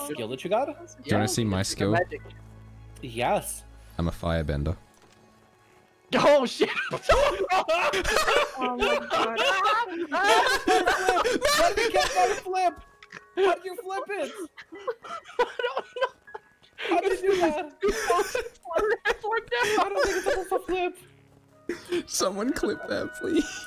Oh, skill that you got? Do you want to see my skill? Magic. Yes. I'm a firebender. Oh shit! Oh my god. How did you get my flip? How did you flip it? I don't know. How did you do that? I don't think it's supposed to flip. Someone clip that, please.